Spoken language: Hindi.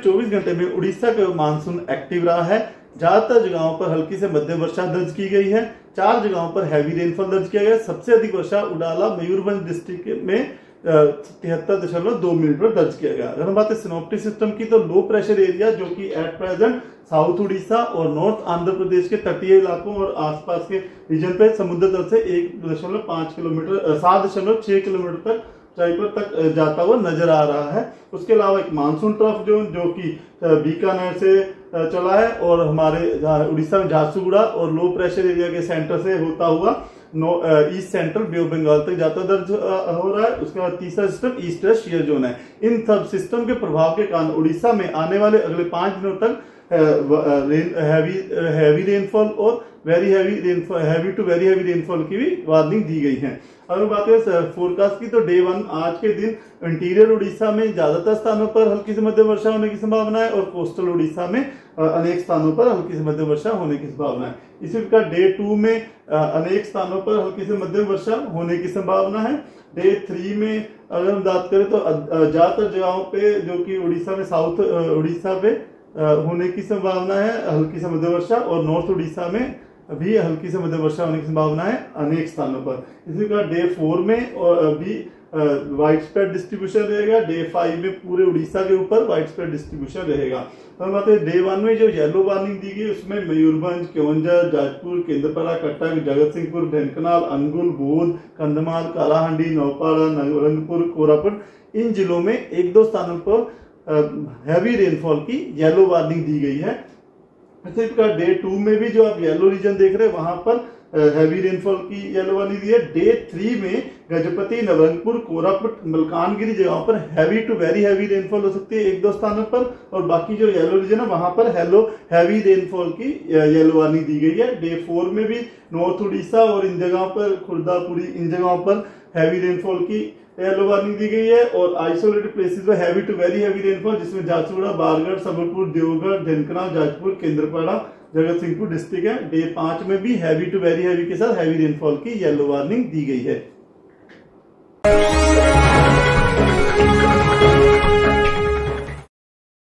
24 घंटे में उड़ीसा का मानसून एक्टिव रहा है। ज़्यादातर जगहों पर हल्की से मध्यम वर्षा दर्ज की गई है। चार जगहों पर हैवी रेनफॉल दर्ज किया गया। सबसे अधिक वर्षा उडाला मयूरभंज डिस्ट्रिक्ट में तिहत्तर दशमलव दो मिलीमीटर दर्ज किया गया। अगर हम बात करें सिनोप्टिक सिस्टम की तो लो प्रेशर एरिया जो कि एट प्रेजेंट साउथ उड़ीसा और नॉर्थ आंध्र प्रदेश के तटीय इलाकों और आसपास के रीजन पे समुद्र तल से एक दशमलव पाँच किलोमीटर सात दशमलव छह किलोमीटर तक ऊंचाई तक जाता हुआ नज़र आ रहा है। उसके अलावा एक मानसून ट्रफ जोन जो कि बीकानेर से चला है और हमारे उड़ीसा में झारसुगुड़ा और लो प्रेशर एरिया के सेंटर से होता हुआ no east central bay of Bengal तक जाता दर्ज हो रहा है। उसके बाद तीसरा सिस्टम ईस्ट शेयर जोन है। इन सब सिस्टम के प्रभाव के कारण उड़ीसा में आने वाले अगले पाँच दिनों तक हैवी हैवी रेनफॉल और very heavy rainfall heavy to very heavy rainfall की भी वार्निंग दी गई है। अगर बात करें फोरकास्ट की तो डे वन आज के दिन इंटीरियर उड़ीसा में ज़्यादातर स्थानों पर हल्की से मध्यम वर्षा होने की संभावना है और कोस्टल उड़ीसा में अनेक स्थानों पर हल्की से मध्यम वर्षा होने की संभावना है। इसी प्रकार डे टू में अनेक स्थानों पर हल्की से मध्यम वर्षा होने की संभावना है। डे थ्री में अगर हम बात करें तो ज़्यादातर जगहों पे, जो कि उड़ीसा में साउथ उड़ीसा पे होने की संभावना है, हल्की से मध्यम वर्षा और नॉर्थ उड़ीसा में भी हल्की से मध्यम वर्षा होने की संभावना है अनेक स्थानों पर। इसी प्रकार डे फोर में और भी वाइड स्प्रेड डिस्ट्रीब्यूशन रहेगा। डे फाइव में पूरे उड़ीसा के ऊपर वाइड स्प्रेड डिस्ट्रीब्यूशन रहेगा। तो हम बात डे वन में जो येलो वार्निंग दी गई, उसमें मयूरभंज केवंझर जाजपुर, केंद्रपाड़ा, कटक जगत सिंहपुर ढेंकनाल अनुगुल बोध, कंधमाल, कालाहांडी, नौपाड़ा नवरंगपुर कोरापुट, इन जिलों में एक दो स्थानों पर हैवी रेनफॉल की येलो वार्निंग दी गई है। इसी प्रकार डे टू में भी जो आप येलो रीजन देख रहे हैं, वहाँ पर हैवी रेनफॉल की येलो वाली दी है। डे थ्री में गजपति, नवरंगपुर, कोरापुट, मलकानगिरी जगहों पर heavy to very heavy rainfall हो सकती है एक दो स्थानों पर, और बाकी जो येलो रीजन है, वहाँ पर हेलो हैवी रेनफॉल की येलो वार्निंग दी गई है। डे फोर में भी नॉर्थ उड़ीसा और इन जगहों पर, खुर्दापुरी, इन जगहों पर हैवी रेनफॉल की येलो वार्निंग दी गई है और आइसोलेटेड प्लेसेस में heavy to very heavy rainfall जिसमें झारसुगुड़ा बारगढ़ सबलपुर देवगढ़ धनकना जाजपुर, केंद्रपाड़ा जगत सिंहपुर डिस्ट्रिक्ट है। डे पाँच में भी हैवी टू वेरी हैवी के साथ हैवी रेनफॉल की येलो वार्निंग दी गई है।